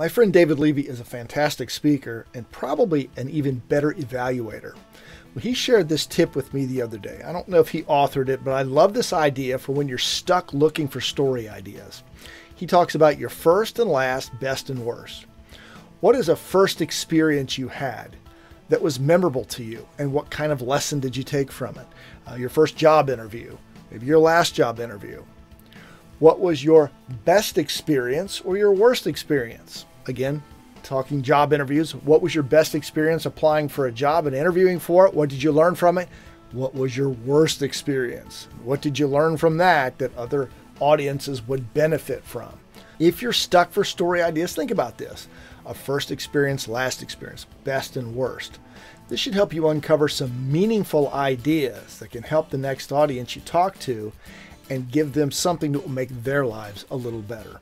My friend David Levy is a fantastic speaker and probably an even better evaluator. Well, he shared this tip with me the other day. I don't know if he authored it, but I love this idea for when you're stuck looking for story ideas. He talks about your first and last, best and worst. What is a first experience you had that was memorable to you, and what kind of lesson did you take from it? Uh, your first job interview, maybe your last job interview. What was your best experience or your worst experience? Again, talking job interviews. What was your best experience applying for a job and interviewing for it? What did you learn from it? What was your worst experience? What did you learn from that that other audiences would benefit from? If you're stuck for story ideas, think about this a first experience, last experience, best and worst. This should help you uncover some meaningful ideas that can help the next audience you talk to and give them something that will make their lives a little better.